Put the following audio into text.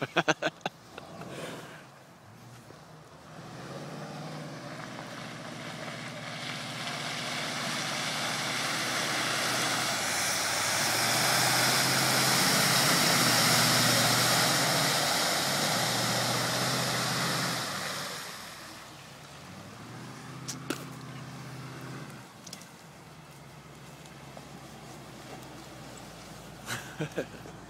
Ha ha ha.